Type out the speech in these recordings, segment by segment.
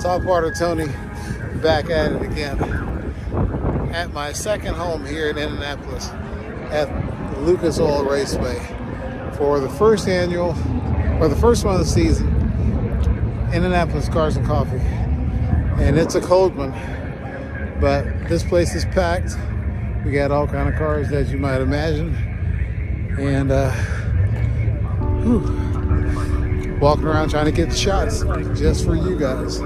Topwater Tony back at it again. At my second home here in Indianapolis at Lucas Oil Raceway for the first annual, or the first one of the season, Indianapolis Cars and Coffee. And it's a cold one, but this place is packed. We got all kind of cars as you might imagine. And uh, whew, walking around trying to get shots just for you guys.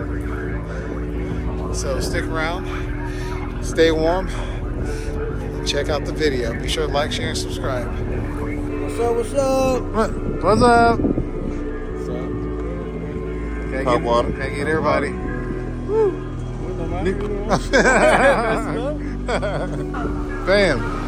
So stick around, stay warm, check out the video. Be sure to like, share, and subscribe. What's up? What's up? What? What's up? What's up? Can't Hot get, water. Can't get everybody. Bam.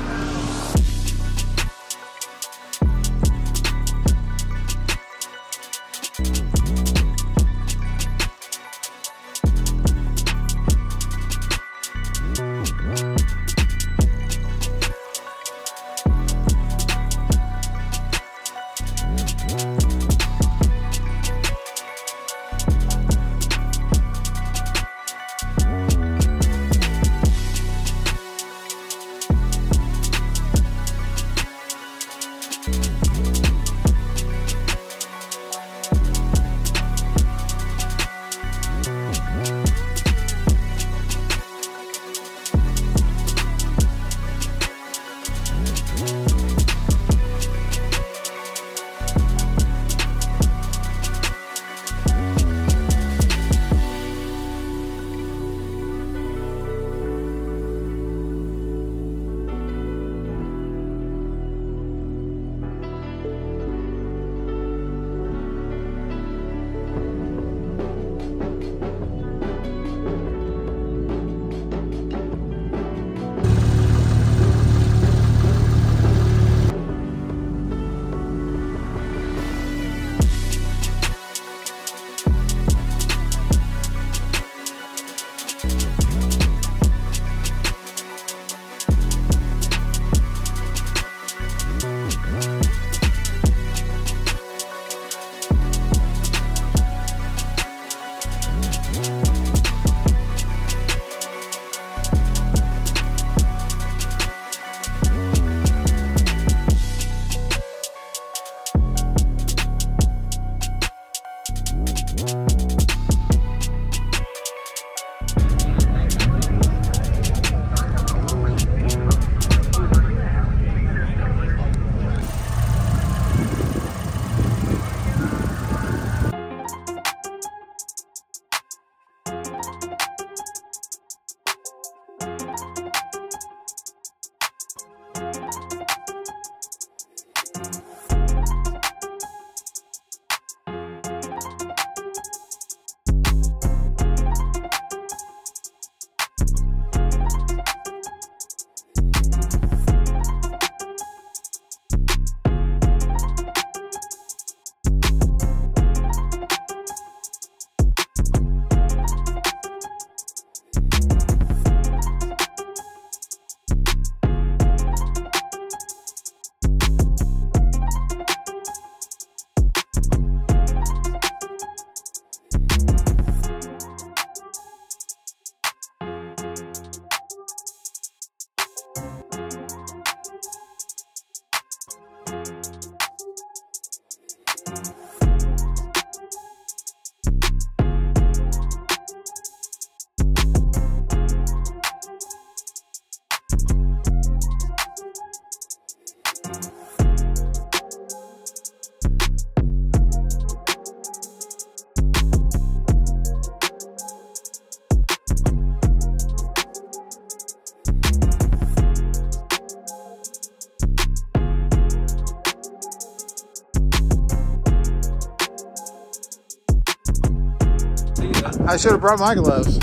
I should have brought my gloves.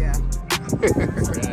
Yeah.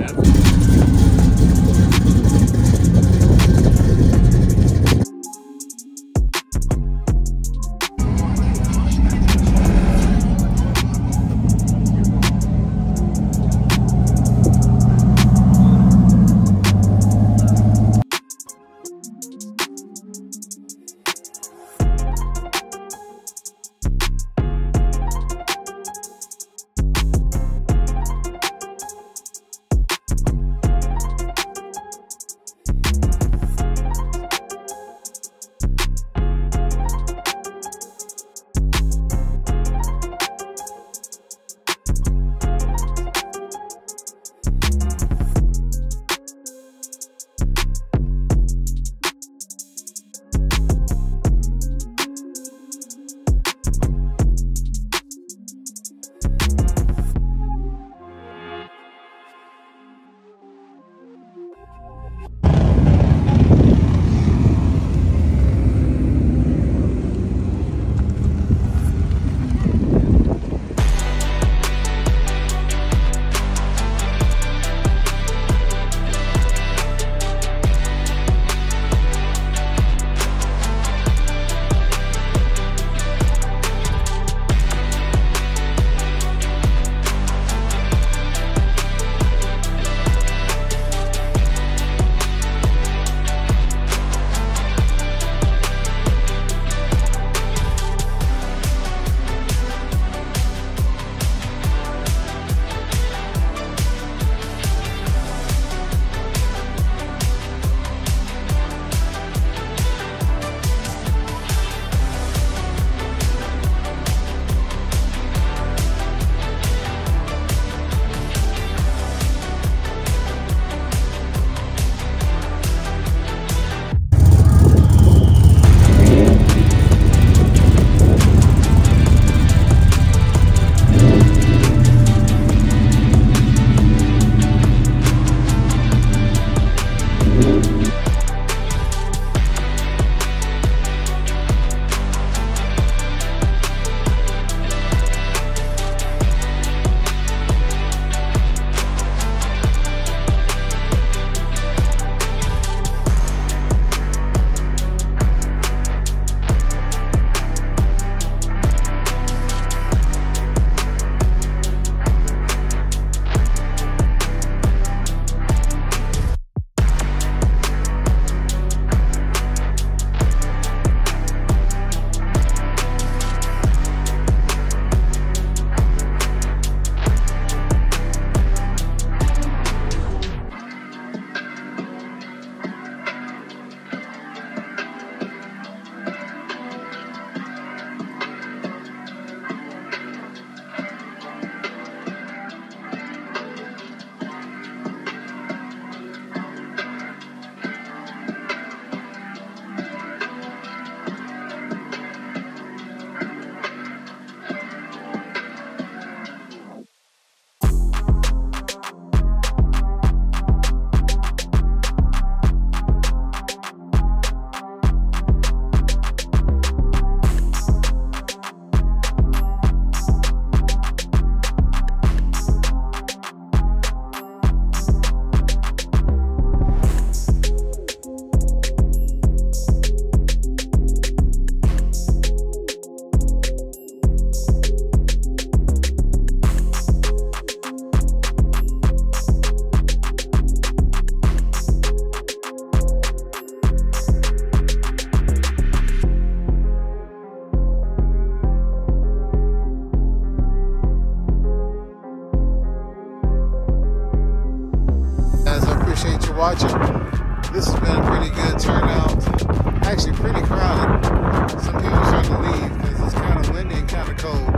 crowded. Some people are starting to leave because it's kind of windy and kind of cold.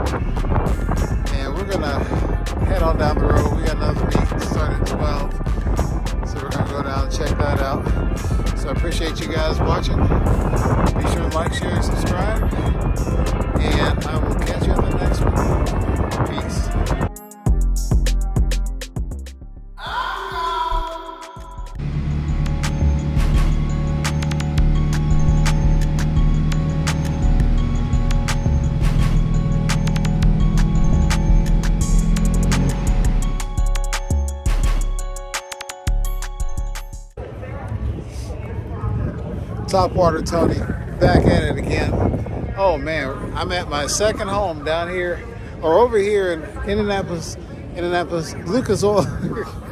And we're gonna head on down the road. We got another meet starting at 12. So we're gonna go down and check that out. So I appreciate you guys watching. Be sure to like, share, and subscribe. And I will catch you Topwater Tony, back at it again. Oh man, I'm at my second home down here, or over here in Indianapolis, Indianapolis, Lucas Oil.